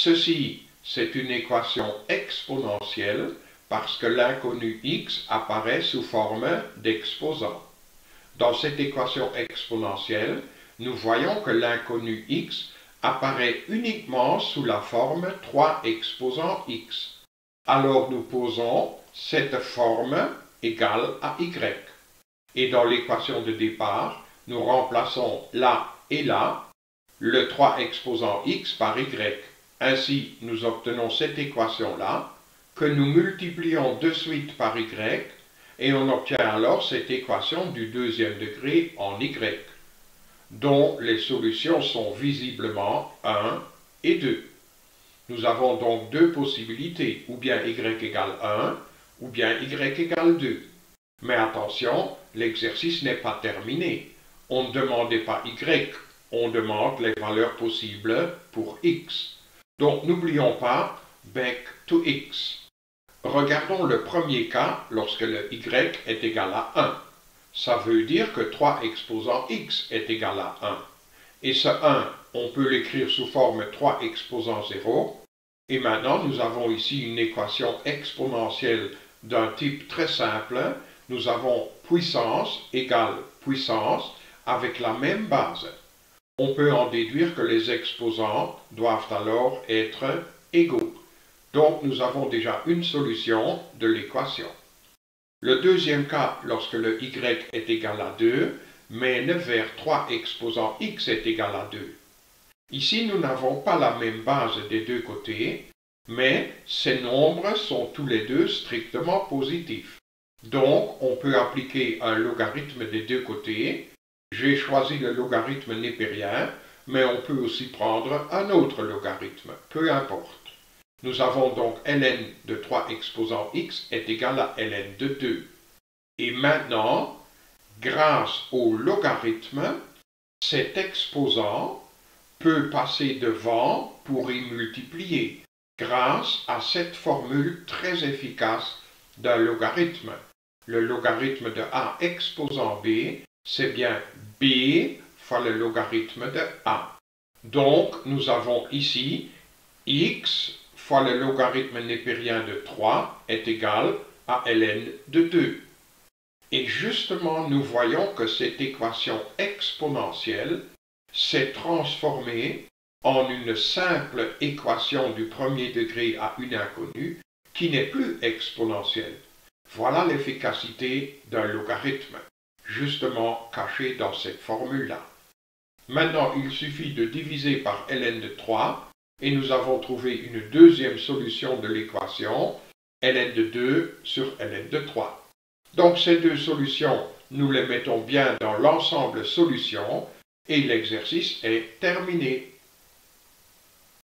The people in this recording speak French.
Ceci, c'est une équation exponentielle parce que l'inconnu x apparaît sous forme d'exposant. Dans cette équation exponentielle, nous voyons que l'inconnu x apparaît uniquement sous la forme 3 exposant x. Alors nous posons cette forme égale à y. Et dans l'équation de départ, nous remplaçons là et là le 3 exposant x par y. Ainsi, nous obtenons cette équation-là, que nous multiplions de suite par y, et on obtient alors cette équation du deuxième degré en y, dont les solutions sont visiblement 1 et 2. Nous avons donc deux possibilités, ou bien y égale 1, ou bien y égale 2. Mais attention, l'exercice n'est pas terminé. On ne demandait pas y, on demande les valeurs possibles pour x. Donc n'oublions pas back to x. Regardons le premier cas lorsque le y est égal à 1. Ça veut dire que 3 exposant x est égal à 1. Et ce 1, on peut l'écrire sous forme 3 exposant 0. Et maintenant, nous avons ici une équation exponentielle d'un type très simple. Nous avons puissance égale puissance avec la même base. On peut en déduire que les exposants doivent alors être égaux. Donc nous avons déjà une solution de l'équation. Le deuxième cas, lorsque le y est égal à 2, mène vers 3 exposants x est égal à 2. Ici, nous n'avons pas la même base des deux côtés, mais ces nombres sont tous les deux strictement positifs. Donc, on peut appliquer un logarithme des deux côtés. J'ai choisi le logarithme népérien, mais on peut aussi prendre un autre logarithme, peu importe. Nous avons donc ln de 3 exposants x est égal à ln de 2. Et maintenant, grâce au logarithme, cet exposant peut passer devant pour y multiplier, grâce à cette formule très efficace d'un logarithme. Le logarithme de a exposant b, c'est bien b fois le logarithme de a. Donc, nous avons ici x fois le logarithme népérien de 3 est égal à ln de 2. Et justement, nous voyons que cette équation exponentielle s'est transformée en une simple équation du premier degré à une inconnue qui n'est plus exponentielle. Voilà l'efficacité d'un logarithme, justement caché dans cette formule-là. Maintenant, il suffit de diviser par ln de 3 et nous avons trouvé une deuxième solution de l'équation, ln de 2 sur ln de 3. Donc ces deux solutions, nous les mettons bien dans l'ensemble solution et l'exercice est terminé.